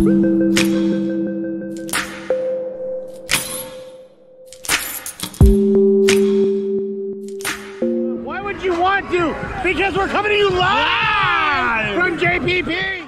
Why would you want to? Because we're coming to you live, from JPP.